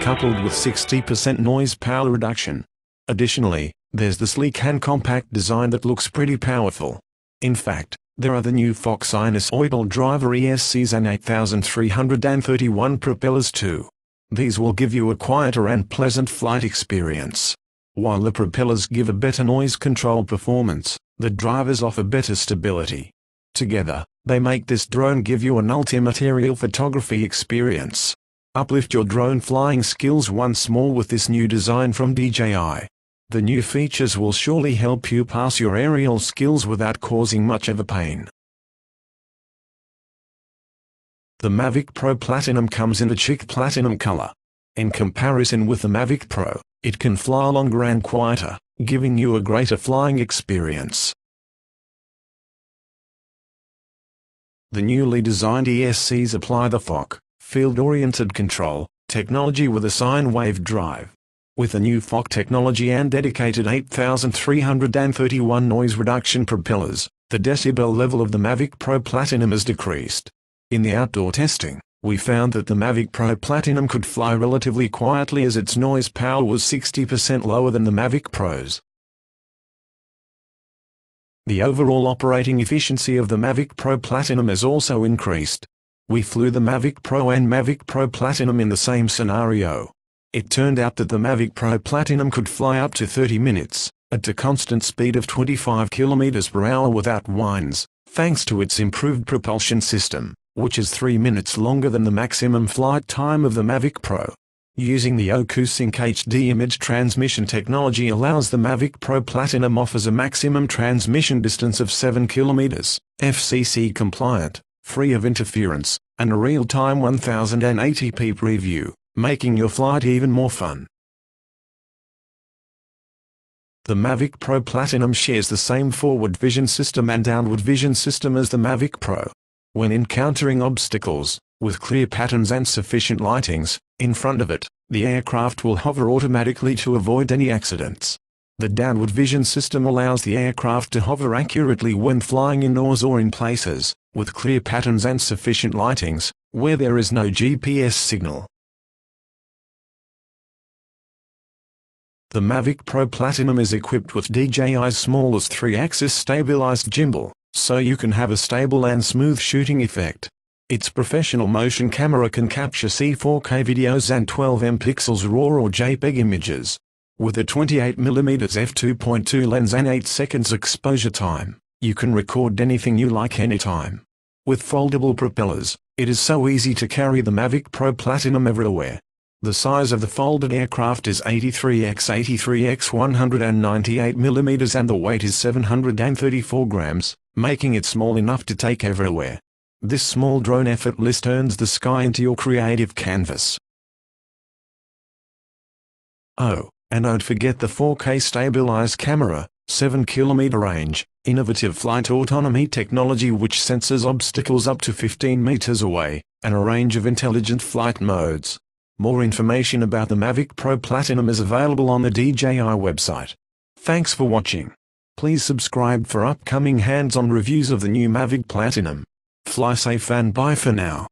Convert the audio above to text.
coupled with 60% noise power reduction. Additionally, there's the sleek and compact design that looks pretty powerful. In fact, there are the new FOC Sinusoidal Driver ESCs and 8331 propellers too. These will give you a quieter and pleasant flight experience. While the propellers give a better noise control performance, the drivers offer better stability. Together, they make this drone give you an ultimate aerial photography experience. Uplift your drone flying skills once more with this new design from DJI. The new features will surely help you pass your aerial skills without causing much of a pain. The Mavic Pro Platinum comes in a chic platinum color. In comparison with the Mavic Pro, it can fly longer and quieter, giving you a greater flying experience. The newly designed ESCs apply the FOC, field-oriented control, technology with a sine wave drive. With the new FOC technology and dedicated 8331 noise reduction propellers, the decibel level of the Mavic Pro Platinum is decreased. In the outdoor testing, we found that the Mavic Pro Platinum could fly relatively quietly as its noise power was 60% lower than the Mavic Pros. The overall operating efficiency of the Mavic Pro Platinum has also increased. We flew the Mavic Pro and Mavic Pro Platinum in the same scenario. It turned out that the Mavic Pro Platinum could fly up to 30 minutes, at a constant speed of 25 km per hour without winds, thanks to its improved propulsion system, which is 3 minutes longer than the maximum flight time of the Mavic Pro. Using the OcuSync HD image transmission technology allows the Mavic Pro Platinum offers a maximum transmission distance of 7 km, FCC compliant, free of interference, and a real-time 1080p preview making your flight even more fun. The Mavic Pro Platinum shares the same forward vision system and downward vision system as the Mavic Pro. When encountering obstacles, with clear patterns and sufficient lightings, in front of it, the aircraft will hover automatically to avoid any accidents. The downward vision system allows the aircraft to hover accurately when flying indoors or in places, with clear patterns and sufficient lightings, where there is no GPS signal. The Mavic Pro Platinum is equipped with DJI's smallest 3-axis stabilized gimbal, so you can have a stable and smooth shooting effect. Its professional motion camera can capture C4K videos and 12M pixels RAW or JPEG images. With a 28mm f2.2 lens and 8 seconds exposure time, you can record anything you like anytime. With foldable propellers, it is so easy to carry the Mavic Pro Platinum everywhere. The size of the folded aircraft is 83x83x 198mm and the weight is 734 grams, making it small enough to take everywhere. This small drone effortless turns the sky into your creative canvas. Oh, and don't forget the 4K stabilized camera, 7 km range, innovative flight autonomy technology which senses obstacles up to 15 meters away, and a range of intelligent flight modes. More information about the Mavic Pro Platinum is available on the DJI website. Thanks for watching. Please subscribe for upcoming hands-on reviews of the new Mavic Platinum. Fly safe and bye for now.